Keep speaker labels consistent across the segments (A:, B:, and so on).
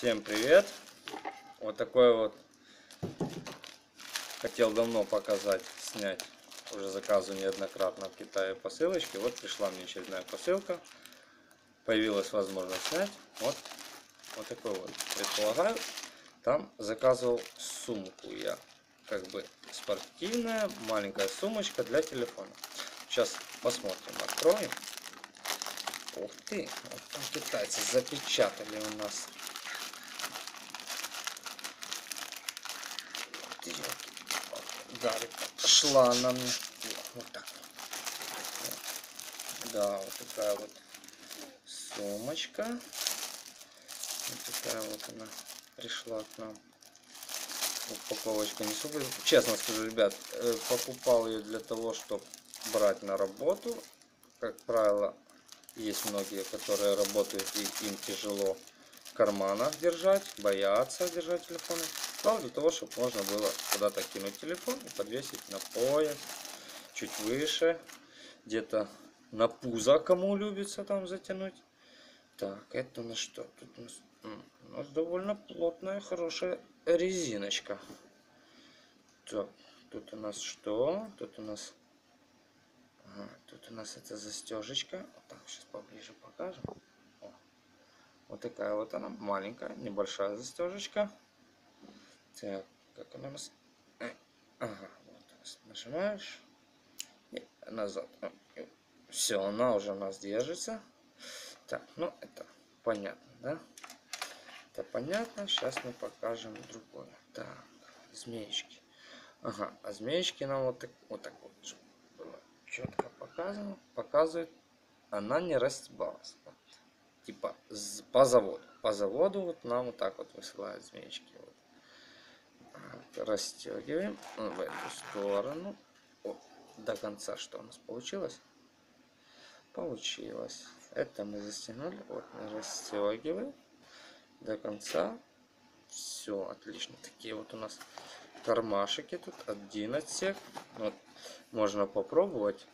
A: Всем привет! Вот такой вот хотел давно показать, снять. Уже заказываю неоднократно в Китае посылочки. Вот пришла мне очередная посылка. Появилась возможность снять. Вот, вот такой вот. Предполагаю, там заказывал сумку я. Как бы спортивная маленькая сумочка для телефона. Сейчас посмотрим, откроем. Ух ты, вот там китайцы запечатали у нас Гарри шла она мне. Вот так. Да, вот такая вот сумочка. Вот такая вот она пришла к нам. Упаковочка не супер. Честно скажу, ребят, э, покупал ее для того, чтобы брать на работу. Как правило, есть многие, которые работают и им тяжело в держать, боятся держать телефоны. Но для того, чтобы можно было куда-то кинуть телефон и подвесить на пояс, чуть выше, где-то на пузо, кому любится там затянуть. Так, это на что? Тут у нас, у нас довольно плотная, хорошая резиночка. Так, тут у нас что? Тут у нас... Ага, тут у нас это застежечка. Вот так, сейчас поближе покажем. Вот такая вот она, маленькая, небольшая застежечка. Так, как она нас... Э, ага, вот нажимаешь и назад. Все, она уже у нас держится. Так, ну это понятно, да? Это понятно. Сейчас мы покажем другое. Так, змеечки. Ага, а змеечки нам вот так вот, так вот четко показано. Показывает, она не растебалась. Вот. Типа по заводу. По заводу вот нам вот так вот высылают змеечки расстегиваем в эту сторону. О, до конца что у нас получилось? Получилось. Это мы застегнули вот мы расстегиваем до конца. Все отлично. Такие вот у нас кармашики тут. 11 вот можно попробовать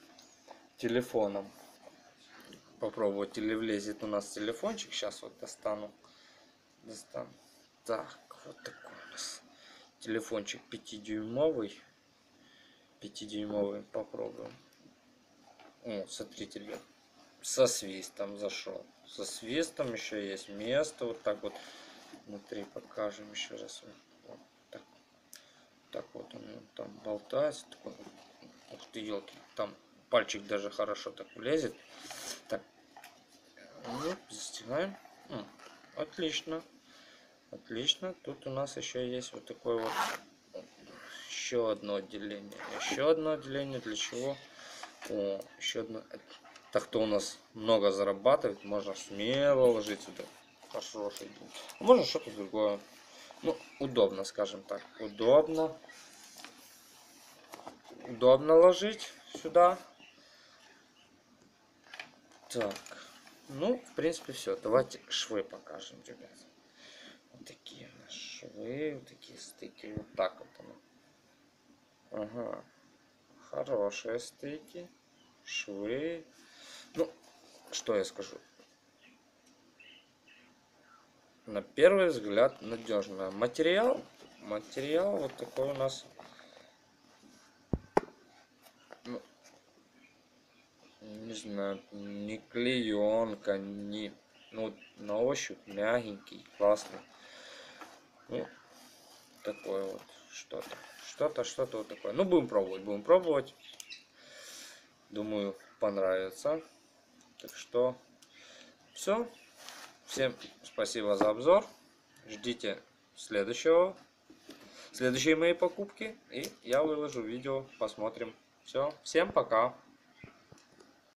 A: телефоном. Попробовать или влезет у нас телефончик. Сейчас вот достану. Достану. Так вот такой телефончик 5-дюймовый. 5-дюймовый попробуем. О, смотрите, ребят. Со свистом зашел. Со свистом еще есть место. Вот так вот внутри покажем еще раз. Вот так, так вот он там болтается. Такой, ух ты, елки. Там пальчик даже хорошо так влезет. Так. Вот, застигаем. Отлично. Отлично. Тут у нас еще есть вот такое вот еще одно отделение. Еще одно отделение для чего? О, еще одно. Так кто у нас много зарабатывает, можно смело ложить сюда. Хороший. Можно что-то другое. Ну, удобно, скажем так. Удобно. Удобно ложить сюда. Так. Ну, в принципе, все. Давайте швы покажем, ребят такие швы, вот такие стыки, вот так вот оно. Ага, хорошие стыки, швы. Ну, что я скажу? На первый взгляд надежно. Материал, материал вот такой у нас. Ну, не знаю, не клеенка, не ну, на ощупь мягенький, классный. Ну, такое вот что-то. Что-то, что-то вот такое. Ну, будем пробовать, будем пробовать. Думаю, понравится. Так что, все. Всем спасибо за обзор. Ждите следующего, следующие мои покупки. И я выложу видео, посмотрим. Все, всем пока.